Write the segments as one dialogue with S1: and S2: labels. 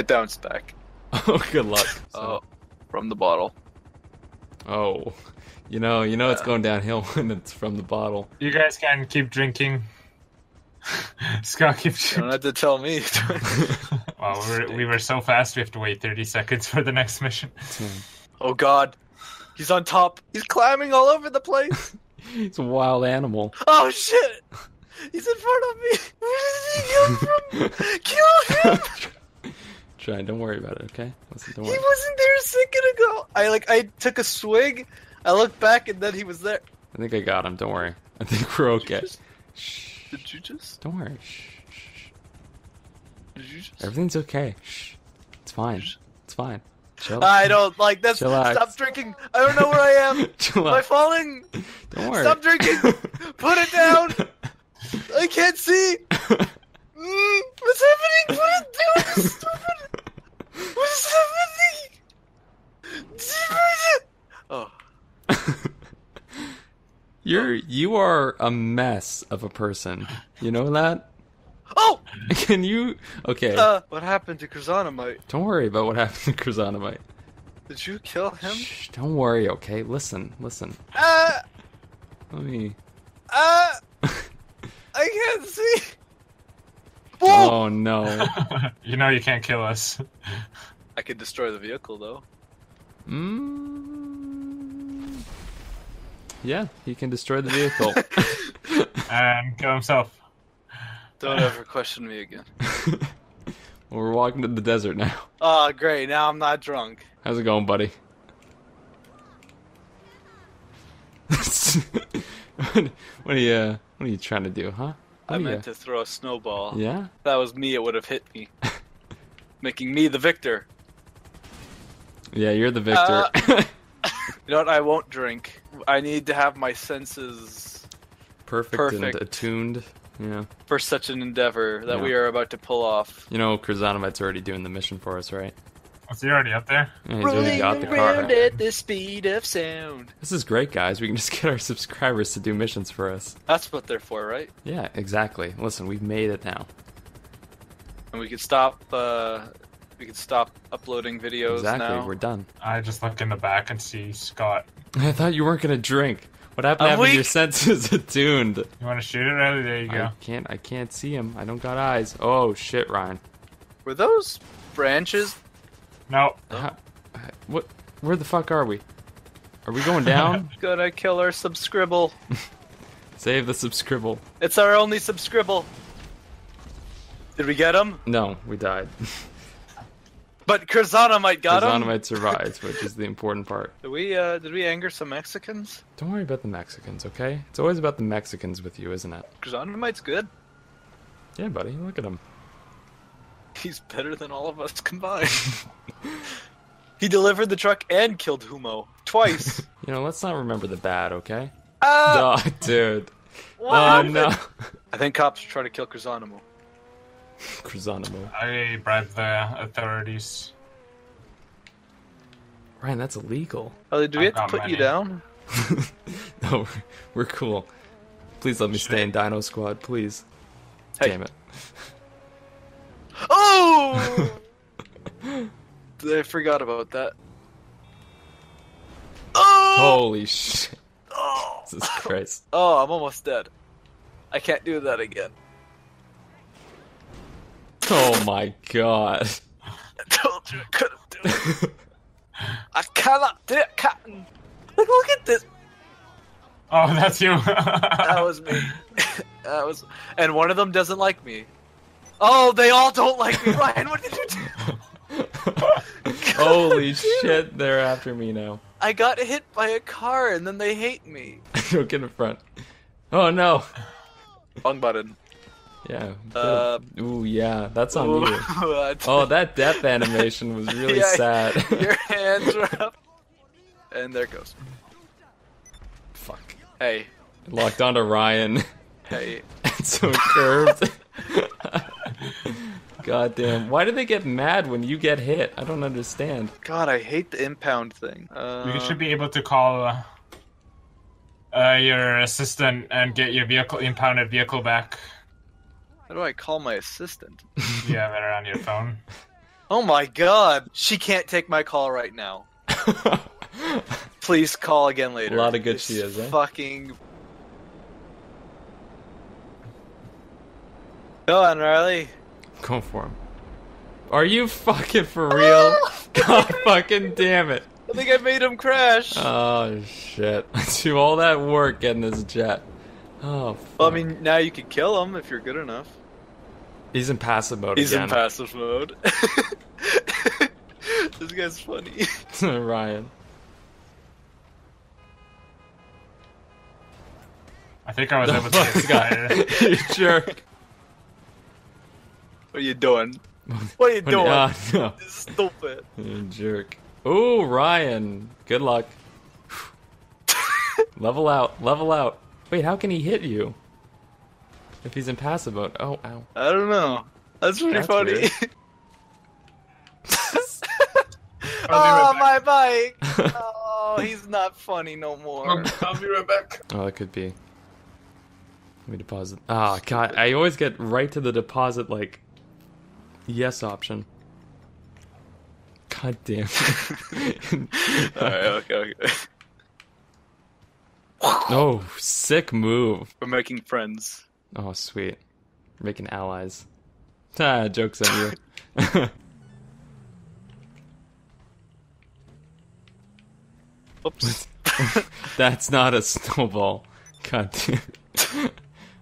S1: It bounced back.
S2: Oh, good luck.
S1: Oh, from the bottle.
S2: Oh, you know, you know it's going downhill when it's from the bottle.
S3: You guys can keep drinking. Scott, keep
S1: You don't have to tell me.
S3: Wow, we were, we were so fast, we have to wait 30 seconds for the next mission.
S1: oh God, he's on top. He's climbing all over the place.
S2: It's a wild animal.
S1: Oh shit! He's in front of me. Where did he come from? Kill him!
S2: Try, don't worry about it, okay? Listen, don't
S1: He wasn't there a second ago. I like I took a swig. I looked back and then he was there.
S2: I think I got him. Don't worry. I think we're
S1: Did you
S2: okay.
S1: just-
S2: Shh.
S1: Did you just?
S2: Don't worry. Shh.
S1: Did you just?
S2: Everything's okay. Shh. It's fine. It's fine. Chill.
S1: I don't like this.
S2: Chillax.
S1: Stop drinking. I don't know where I am.
S2: Chill
S1: Am I falling?
S2: Don't worry.
S1: Stop drinking. Put it down. I can't see. Mm, what's happening? Put it down. Stupid. What's happening? Oh,
S2: You're you are a mess of a person. You know that?
S1: oh.
S2: Can you? Okay.
S1: Uh, what happened to Chrysonomite?
S2: don't worry about what happened to Chrysonomite.
S1: Did you kill him?
S2: Shh. Don't worry. Okay. Listen. Listen.
S1: Ah,
S2: Let me.
S1: ah. I can't see. Whoa!
S2: Oh no.
S3: you know you can't kill us.
S1: I could destroy the vehicle though.
S2: Mm. Yeah, he can destroy the vehicle.
S3: And kill himself.
S1: Don't ever question me again.
S2: well, we're walking to the desert now.
S1: Oh, great. Now I'm not drunk.
S2: How's it going, buddy? what, what are you? Uh, what are you trying to do, huh?
S1: I
S2: What are
S1: meant
S2: you-
S1: to throw a snowball.
S2: Yeah.
S1: If that was me, it would have hit me, making me the victor.
S2: Yeah, you're the victor.
S1: You know what? I won't drink. I need to have my senses
S2: perfect, and attuned. Yeah.
S1: for such an endeavor that
S2: Yeah.
S1: we are about to pull off.
S2: You know, Chrysonomite's already doing the mission for us, right?
S3: Was he already up there?
S2: Yeah, he's already got the car.
S1: at the speed of sound.
S2: This is great, guys. We can just get our subscribers to do missions for us.
S1: That's what they're for, right?
S2: Yeah, exactly. Listen, we've made it now.
S1: And we could stop. Uh, we could stop uploading videos
S2: Exactly,
S1: now.
S2: we're done.
S3: I just look in the back and see Scott.
S2: I thought you weren't gonna drink. What happened
S1: I'm
S2: to having your senses attuned?
S3: You want to shoot it, Riley? There you go.
S2: I can't. I can't see him. I don't got eyes. Oh shit, Ryan.
S1: Were those branches?
S3: No.
S2: How- what? Where the fuck are we? Are we going down?
S1: Gonna kill our subscribble.
S2: Save the subscribble.
S1: It's our only subscribble. Did we get him?
S2: No, we died.
S1: But Curzana might got him.
S2: Chrysonomite survives, which is the important part.
S1: Did we? Uh, did we anger some Mexicans?
S2: Don't worry about the Mexicans, okay? It's always about the Mexicans with you, isn't it?
S1: Curzanamite's good.
S2: Yeah, buddy. Look at him.
S1: He's better than all of us combined. he delivered the truck and killed Humo twice.
S2: You know, let's not remember the bad, okay?
S1: ah!
S2: Oh, dude.
S1: What
S2: Oh
S1: happened?
S2: no.
S1: I think cops try to kill Curzanamo.
S2: Chrysonomo.
S3: I bribed the authorities.
S2: Ryan, that's illegal.
S1: Ellie, do we
S3: I've
S1: have to
S3: got
S1: put you down?
S2: no, we're, we're cool. Please let me stay in Dino Squad, please.
S1: Hey.
S2: Damn it.
S1: Oh! I forgot about that. Oh!
S2: Holy shit.
S1: Oh!
S2: Jesus Christ.
S1: Oh, I'm almost dead. I can't do that again.
S2: Oh my god.
S1: I told you I couldn't do it. I cannot do it, Captain. Look, look at this.
S3: Oh, that's you.
S1: That was me. that was, and one of them doesn't like me. Oh, they all don't like me. Ryan, what did you do?
S2: Holy shit, they're after me now.
S1: I got hit by a car, and then they hate me.
S2: Don't get in front. Oh no.
S1: Wrong button.
S2: Yeah.
S1: Uh,
S2: Ooh, yeah, that's on
S1: Ooh,
S2: you.
S1: I
S2: Oh, that death animation was really
S1: Yeah,
S2: sad.
S1: Your hands are up. And there it goes.
S2: Fuck.
S1: Hey,
S2: Locked onto Ryan.
S1: hey.
S2: It's so curved. God damn. Why do they get mad when you get hit? I don't understand.
S1: God, I hate the impound thing. Uh,
S3: you should be able to call uh, uh, your assistant and get your vehicle impounded vehicle back.
S1: How do I call my assistant?
S3: You have it on your phone.
S1: Oh my god. She can't take my call right now. Please call again later.
S2: A lot of good
S1: This
S2: she is, eh?
S1: Fucking. Go on, Riley.
S2: Go for him. Are you fucking for real? God fucking damn it.
S1: I think I made him crash.
S2: Oh shit. Do all that work getting this jet. Oh fuck.
S1: well, I mean, now you can kill him if you're good enough.
S2: He's in passive mode
S1: He's
S2: again.
S1: in passive mode. this guy's funny.
S2: Ryan.
S3: I think I was
S2: The
S3: able to get
S2: fuck,
S3: Sky.
S2: you jerk.
S1: What are you doing? What are you doing?
S2: Ah, no.
S1: Stupid.
S2: You jerk. Ooh, Ryan. Good luck. level out. Level out. Wait, how can he hit you? If he's in passive mode. Oh, ow.
S1: I don't know. That's pretty
S2: That's
S1: funny.
S2: weird.
S1: oh, my bike. Oh, he's not funny no more.
S3: I'll be right back.
S2: Oh, that could be. Let me deposit. Ah, God. I always get right to the deposit, like, yes option. God damn it.
S1: Alright, okay, okay.
S2: oh, sick move.
S1: We're making friends.
S2: Oh, sweet. Making allies. Ah, joke's on you.
S1: Oops.
S2: That's not a snowball. God damn.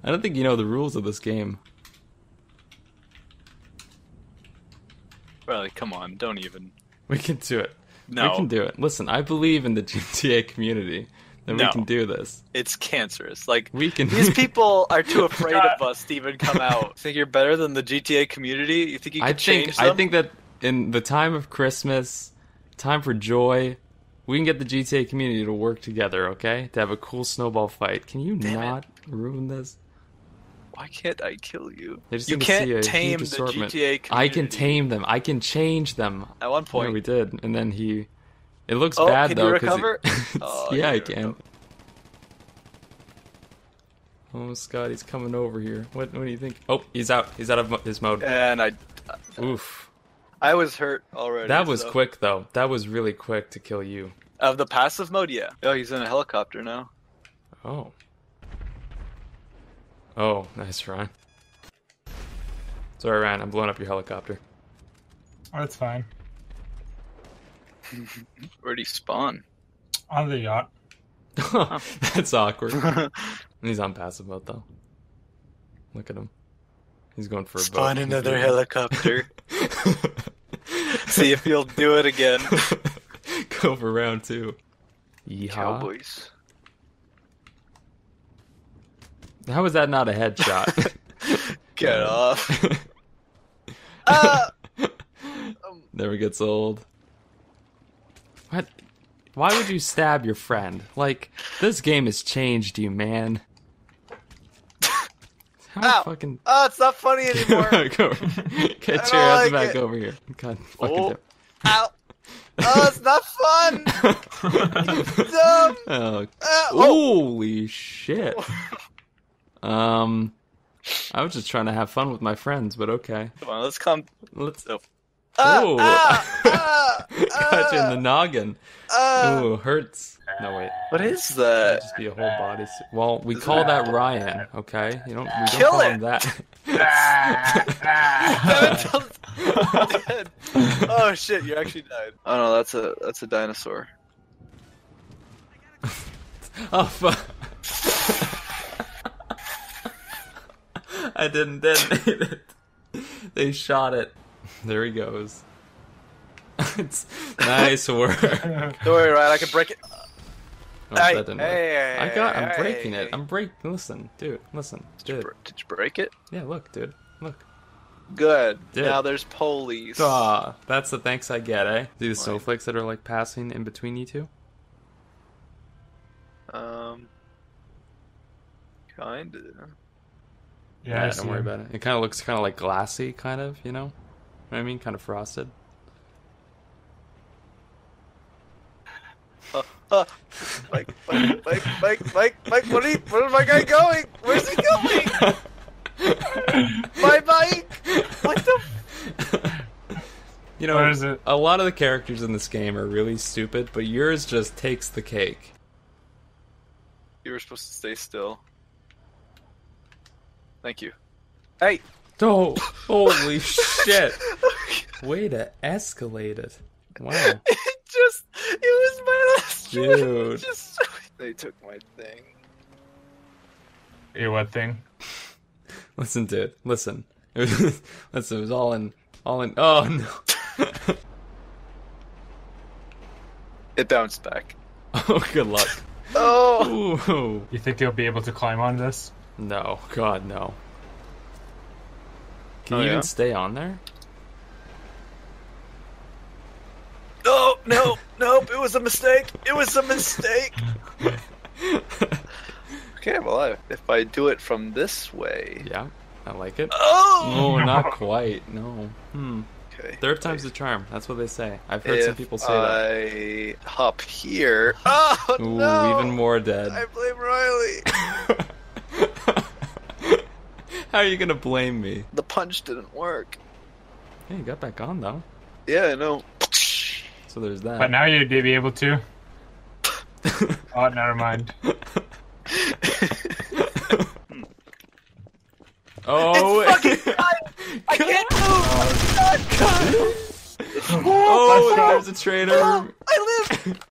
S2: I don't think you know the rules of this game.
S1: Riley, come on, don't even.
S2: We can do it.
S1: No,
S2: We can do it. Listen, I believe in the GTA community that we can do this.
S1: it's cancerous. Like
S2: We can.
S1: these people are too afraid of us to even come out. Think you're better than the GTA community? You think you can
S2: I
S1: change
S2: think.
S1: them?
S2: I think that in the time of Christmas, time for joy, we can get the GTA community to work together. Okay, to have a cool snowball fight. Can you
S1: Damn it.
S2: not ruin this?
S1: Why can't I kill you? You
S2: need to see
S1: can't tame the. GTA community.
S2: I can tame them. I can change them.
S1: At one
S2: Yeah,
S1: point,
S2: we did, and then he. It looks
S1: Oh,
S2: bad
S1: can you
S2: though. 'cause he-
S1: recover?
S2: it's-
S1: Oh,
S2: yeah, I
S1: you
S2: can. Oh, Scott, he's coming over here. What? What do you think? Oh, he's out. He's out of his mode.
S1: and I,
S2: Oof.
S1: I was hurt already.
S2: That was
S1: so-
S2: quick though. That was really quick to kill you.
S1: Of the passive mode, yeah. Oh, he's in a helicopter now.
S2: Oh. Oh, nice, Ryan. Sorry, Ryan. I'm blowing up your helicopter.
S3: Oh, that's fine.
S1: Where'd he spawn?
S3: On the yacht.
S2: That's awkward. He's on passive mode though. Look at him. He's going for a boat.
S1: Spawn
S2: He's
S1: another helicopter. See if he'll do it again.
S2: Go for round two. Yeehaw.
S1: Cowboys.
S2: How is that not a headshot?
S1: Get off. Ah!
S2: Never gets old. What? Why would you stab your friend? Like, this game has changed you, man. How
S1: Ow.
S2: fucking.
S1: Oh, it's not funny anymore.
S2: Get your ass
S1: like
S2: back
S1: it.
S2: over here. God fucking
S1: Oh. Ow. Oh, it's not fun. Dumb.
S2: Oh,
S1: Ah, oh.
S2: holy shit. Um, I was just trying to have fun with my friends, but okay.
S1: Come on, let's come.
S2: Let's.
S1: Oh.
S2: Ooh.
S1: ah, ah,
S2: Got you in the noggin.
S1: ah.
S2: Ooh, hurts. No wait.
S1: What is
S2: That'd
S1: that?
S2: just be a whole body. suit. Well, we call that Ryan, okay? You don't. We don't
S1: Kill
S2: call
S1: it.
S2: him that.
S1: It, dead. oh shit, you actually died. Oh no, that's a that's a dinosaur.
S2: oh fuck! I didn't detonate it. They shot it. There he goes. it's nice work.
S1: Don't worry, Ryan, I can break it.
S2: Oh,
S1: Hey,
S2: that didn't work.
S1: hey,
S2: I got. I'm
S1: hey,
S2: breaking it. I'm break. Listen, dude. Listen,
S1: Did you,
S2: dude.
S1: did you break it?
S2: Yeah, look, dude. Look.
S1: Good.
S2: Did.
S1: Now there's police.
S2: Ah, that's the thanks I get, eh? See the
S1: Right.
S2: snowflakes that are like passing in between you two?
S1: Um. Kinda.
S3: Yeah, I
S2: don't worry
S3: him.
S2: about it. It kind of looks kind of like glassy, kind of, you know? Know what I mean? Kind of frosted.
S1: Uh, uh, Mike, Mike, Mike, Mike, Mike, Mike, what are you, where's my guy going? Where's he going? My bike! What the?
S2: You know,
S3: Where is it?
S2: a lot of the characters in this game are really stupid, but yours just takes the cake.
S1: You were supposed to stay still. Thank you. Hey!
S2: Oh, holy shit! Way to escalate it. Wow.
S1: It just, it was my last.
S2: Dude.
S1: Just, they took my thing.
S3: Your what thing?
S2: Listen, dude. Listen. listen, it was all in. All in. Oh, no.
S1: It bounced back.
S2: Oh, good luck.
S1: Oh!
S2: Ooh.
S3: You think you'll be able to climb on this?
S2: No. God, no. Can
S1: Oh,
S2: you
S1: yeah?
S2: even stay on there?
S1: No, no, nope, it was a mistake. It was a mistake. okay, well, I, if I do it from this way.
S2: Yeah, I like it.
S1: Oh!
S2: No, not quite. No. Hmm.
S1: Okay.
S2: Third time's the charm. That's what they say. I've heard some people say that.
S1: I hop here. Oh,
S2: Ooh,
S1: no!
S2: even more dead.
S1: I blame Riley.
S2: How are you gonna blame me?
S1: The punch didn't work.
S2: Hey, you got back on though.
S1: Yeah, I know.
S2: So there's that.
S3: But now you'd be able to. Oh, never mind.
S2: Oh, oh,
S1: It's fucking time! I can't move! I'm stuck!
S2: oh,
S3: Let's
S2: there's a traitor.
S1: Oh, I live!